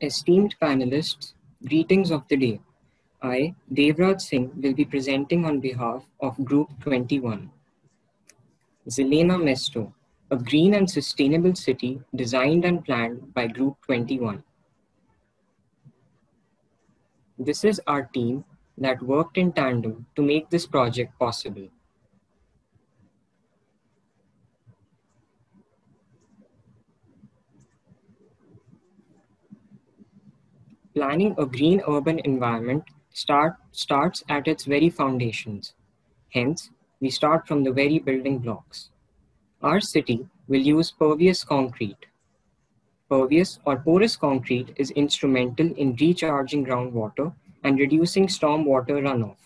Esteemed panelists, greetings of the day. I, Devraj Singh, will be presenting on behalf of Group 21. Zelena Mesto, a green and sustainable city designed and planned by Group 21. This is our team that worked in tandem to make this project possible. Planning a green urban environment start, starts at its very foundations. Hence, we start from the very building blocks. Our city will use pervious concrete. Pervious or porous concrete is instrumental in recharging groundwater and reducing stormwater runoff.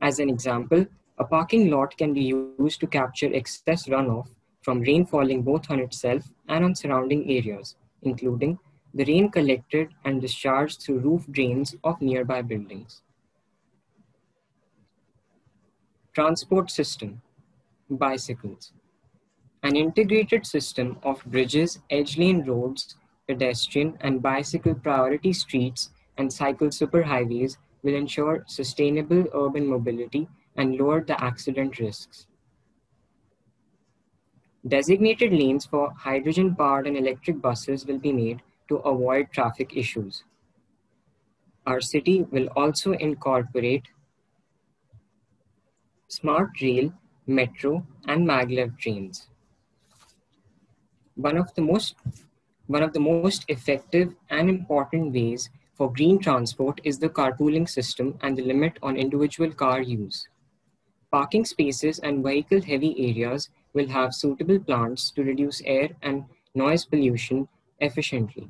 As an example, a parking lot can be used to capture excess runoff from rain falling both on itself and on surrounding areas, including the rain collected and discharged through roof drains of nearby buildings. Transport system, bicycles. An integrated system of bridges, edge lane roads, pedestrian and bicycle priority streets, and cycle superhighways will ensure sustainable urban mobility and lower the accident risks. Designated lanes for hydrogen powered and electric buses will be made to avoid traffic issues. Our city will also incorporate smart rail, metro, and maglev trains. One of the most one of the most effective and important ways for green transport is the carpooling system and the limit on individual car use. Parking spaces and vehicle heavy areas will have suitable plants to reduce air and noise pollution efficiently.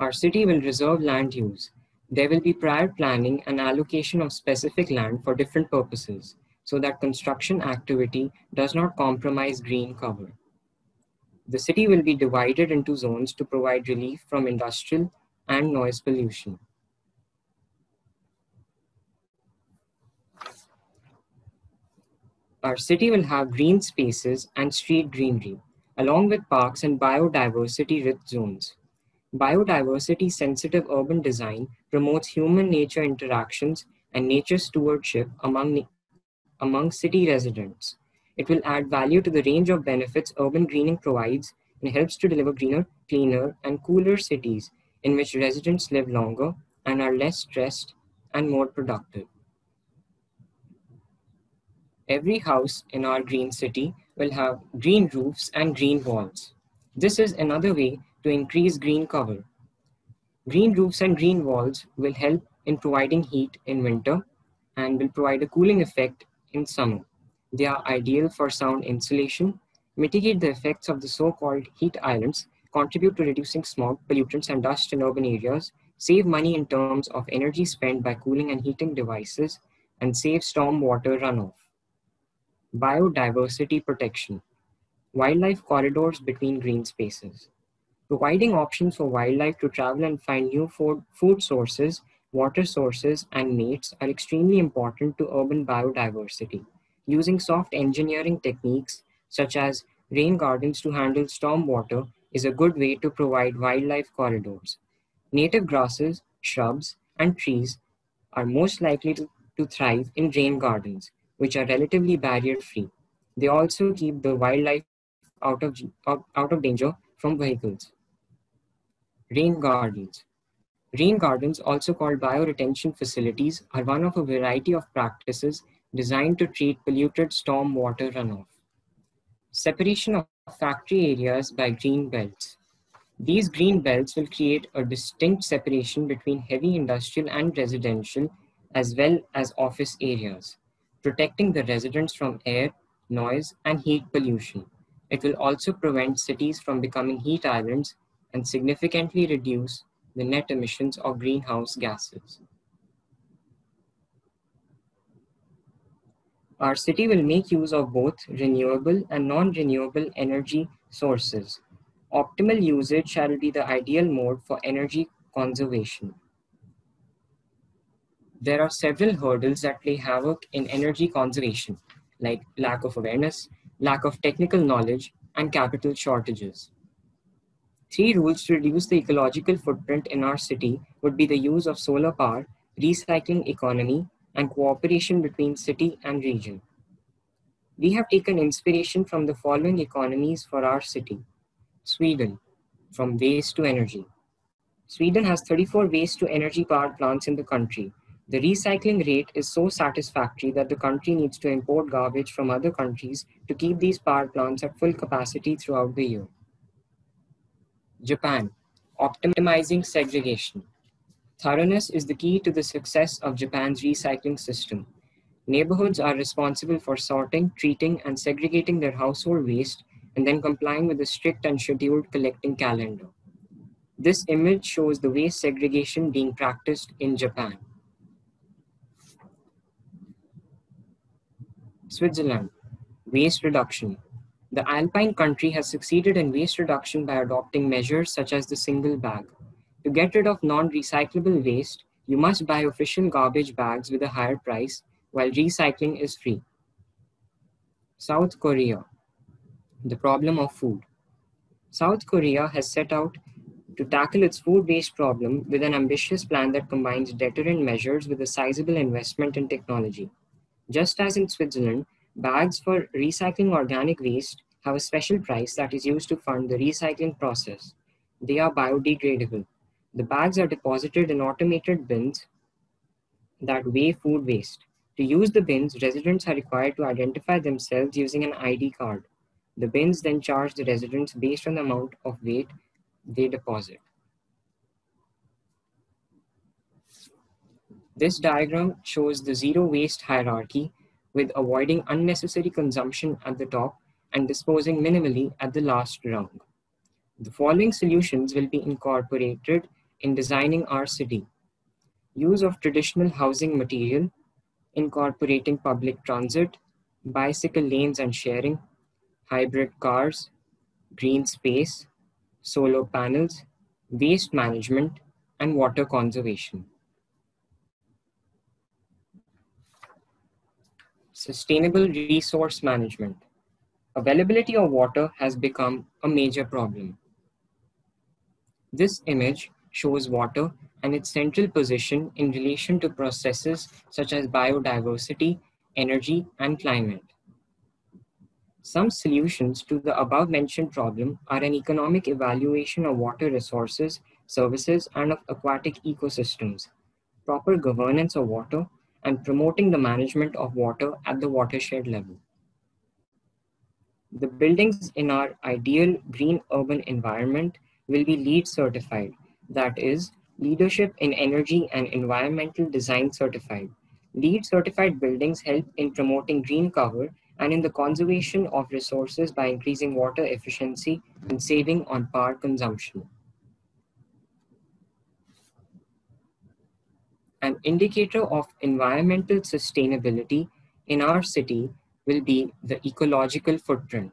Our city will reserve land use. There will be prior planning and allocation of specific land for different purposes so that construction activity does not compromise green cover. The city will be divided into zones to provide relief from industrial and noise pollution. Our city will have green spaces and street greenery, along with parks and biodiversity-rich zones. Biodiversity sensitive urban design promotes human nature interactions and nature stewardship among, among city residents. It will add value to the range of benefits urban greening provides and helps to deliver greener, cleaner, and cooler cities in which residents live longer and are less stressed and more productive. Every house in our green city will have green roofs and green walls. This is another way to increase green cover. Green roofs and green walls will help in providing heat in winter and will provide a cooling effect in summer. They are ideal for sound insulation, mitigate the effects of the so-called heat islands, contribute to reducing smog, pollutants, and dust in urban areas, save money in terms of energy spent by cooling and heating devices, and save storm water runoff. Biodiversity protection. Wildlife corridors between green spaces. Providing options for wildlife to travel and find new food, food sources, water sources, and mates are extremely important to urban biodiversity. Using soft engineering techniques such as rain gardens to handle storm water is a good way to provide wildlife corridors. Native grasses, shrubs, and trees are most likely to, to thrive in rain gardens, which are relatively barrier-free. They also keep the wildlife out of, out of danger from vehicles. Rain gardens. Rain gardens, also called bioretention facilities, are one of a variety of practices designed to treat polluted storm water runoff. Separation of factory areas by green belts. These green belts will create a distinct separation between heavy industrial and residential, as well as office areas, protecting the residents from air, noise, and heat pollution. It will also prevent cities from becoming heat islands and significantly reduce the net emissions of greenhouse gases. Our city will make use of both renewable and non-renewable energy sources. Optimal usage shall be the ideal mode for energy conservation. There are several hurdles that play havoc in energy conservation, like lack of awareness, lack of technical knowledge, and capital shortages. Three rules to reduce the ecological footprint in our city would be the use of solar power, recycling economy, and cooperation between city and region. We have taken inspiration from the following economies for our city. Sweden, from waste to energy. Sweden has 34 waste to energy power plants in the country. The recycling rate is so satisfactory that the country needs to import garbage from other countries to keep these power plants at full capacity throughout the year. Japan, optimizing segregation. Thoroughness is the key to the success of Japan's recycling system. Neighborhoods are responsible for sorting, treating, and segregating their household waste and then complying with a strict and scheduled collecting calendar. This image shows the waste segregation being practiced in Japan. Switzerland, waste reduction. The Alpine country has succeeded in waste reduction by adopting measures such as the single bag. To get rid of non-recyclable waste, you must buy official garbage bags with a higher price, while recycling is free. South Korea, the problem of food. South Korea has set out to tackle its food waste problem with an ambitious plan that combines deterrent measures with a sizable investment in technology. Just as in Switzerland, bags for recycling organic waste have a special price that is used to fund the recycling process. They are biodegradable. The bags are deposited in automated bins that weigh food waste. To use the bins, residents are required to identify themselves using an ID card. The bins then charge the residents based on the amount of weight they deposit. This diagram shows the zero waste hierarchy with avoiding unnecessary consumption at the top and disposing minimally at the last rung. The following solutions will be incorporated in designing our city. Use of traditional housing material, incorporating public transit, bicycle lanes and sharing, hybrid cars, green space, solar panels, waste management, and water conservation. Sustainable resource management. Availability of water has become a major problem. This image shows water and its central position in relation to processes such as biodiversity, energy, and climate. Some solutions to the above mentioned problem are an economic evaluation of water resources, services, and of aquatic ecosystems, proper governance of water, and promoting the management of water at the watershed level. The buildings in our ideal green urban environment will be LEED certified, that is, Leadership in Energy and Environmental Design certified. LEED certified buildings help in promoting green cover and in the conservation of resources by increasing water efficiency and saving on power consumption. An indicator of environmental sustainability in our city will be the ecological footprint.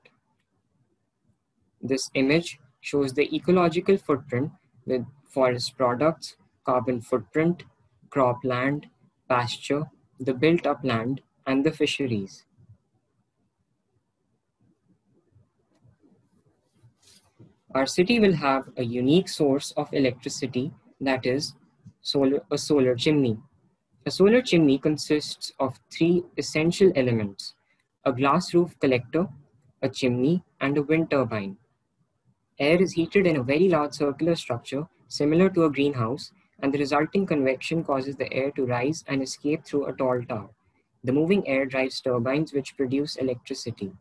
This image shows the ecological footprint with forest products, carbon footprint, cropland, pasture, the built up land, and the fisheries. Our city will have a unique source of electricity that is solar, a solar chimney. A solar chimney consists of three essential elements, a glass roof collector, a chimney, and a wind turbine. Air is heated in a very large circular structure similar to a greenhouse, and the resulting convection causes the air to rise and escape through a tall tower. The moving air drives turbines which produce electricity.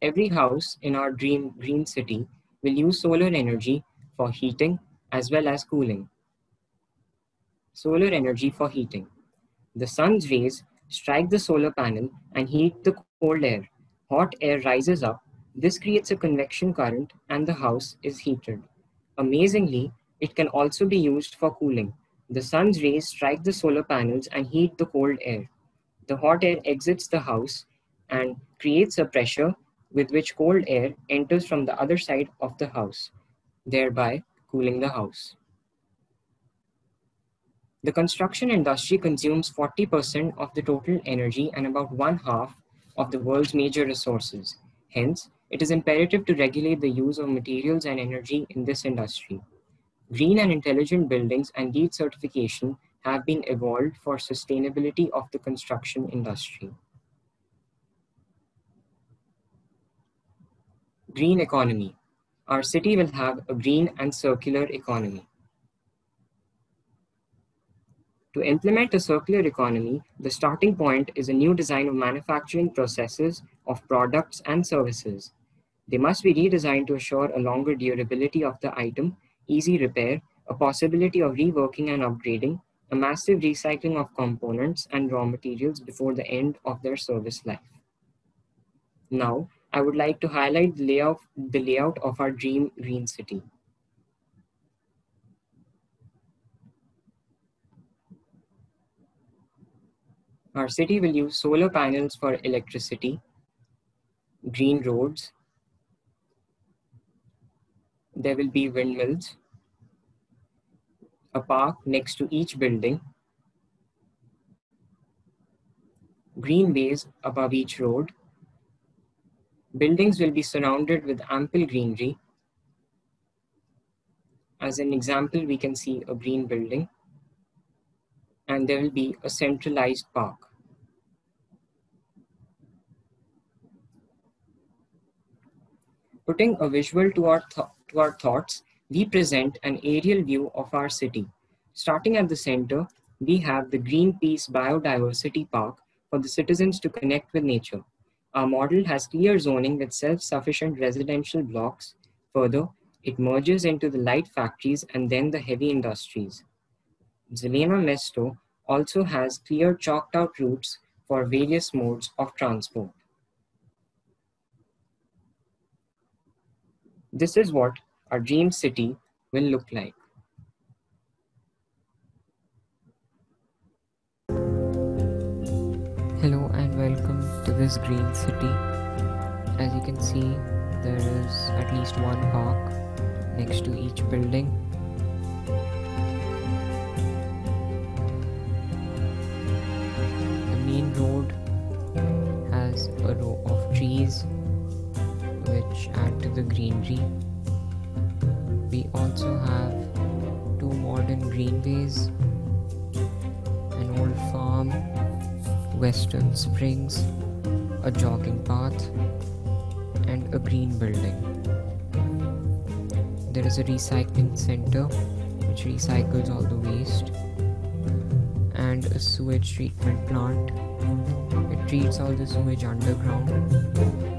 Every house in our dream green city will use solar energy for heating as well as cooling. Solar energy for heating. The sun's rays strike the solar panel and heat the cold air. Hot air rises up. This creates a convection current and the house is heated. Amazingly, it can also be used for cooling. The sun's rays strike the solar panels and heat the cold air. The hot air exits the house and creates a pressure with which cold air enters from the other side of the house, thereby cooling the house. The construction industry consumes 40% of the total energy and about one half of the world's major resources. Hence, it is imperative to regulate the use of materials and energy in this industry. Green and intelligent buildings and LEED certification have been evolved for sustainability of the construction industry. Green economy. Our city will have a green and circular economy. To implement a circular economy, the starting point is a new design of manufacturing processes of products and services. They must be redesigned to assure a longer durability of the item, easy repair, a possibility of reworking and upgrading, a massive recycling of components and raw materials before the end of their service life. Now, I would like to highlight the layout, the layout of our dream green city. Our city will use solar panels for electricity, green roads, there will be windmills, a park next to each building, green bays above each road. Buildings will be surrounded with ample greenery. As an example, we can see a green building and there will be a centralized park. Putting a visual to our, to our thoughts, we present an aerial view of our city. Starting at the center, we have the Greenpeace Biodiversity Park for the citizens to connect with nature. Our model has clear zoning with self-sufficient residential blocks. Further, it merges into the light factories and then the heavy industries. Zelena Mesto also has clear chalked out routes for various modes of transport. This is what our dream city will look like. Hello and welcome to this green city. As you can see, there is at least one park next to each building. The main road has a row of trees which add to the greenery. We also have two modern greenways, an old farm, western springs, a jogging path, and a green building. There is a recycling center which recycles all the waste, and a sewage treatment plant. It treats all the sewage underground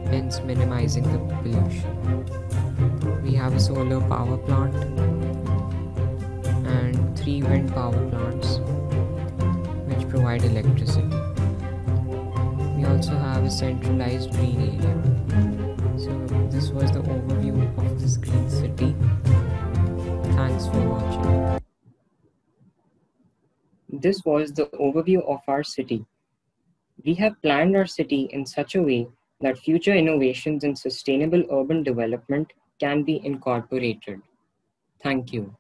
hence minimizing the pollution. We have a solar power plant and three wind power plants which provide electricity. We also have a centralized green area. So this was the overview of this green city. Thanks for watching. This was the overview of our city. We have planned our city in such a way that future innovations in sustainable urban development can be incorporated. Thank you.